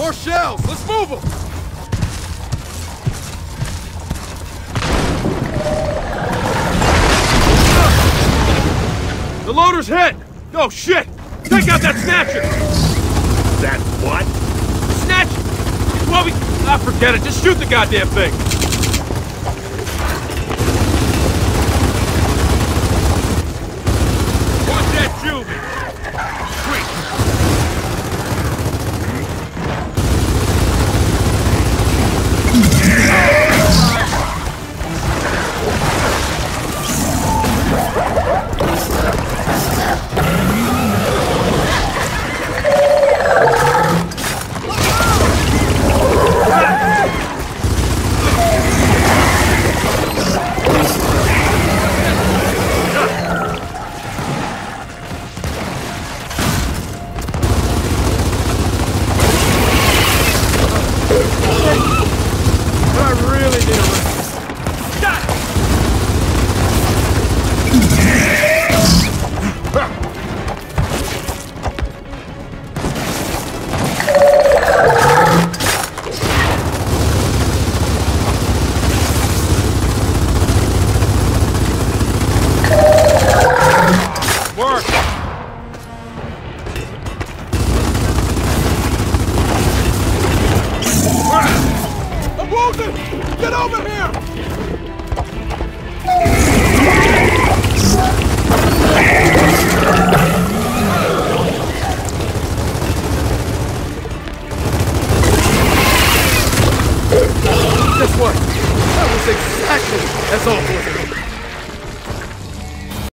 More shells! Let's move them! The loader's hit! Oh, shit! Take out that snatcher! That what? Snatcher! Well, we... Ah, forget it. Just shoot the goddamn thing. I Get over here! Guess what? That was exactly as awful as it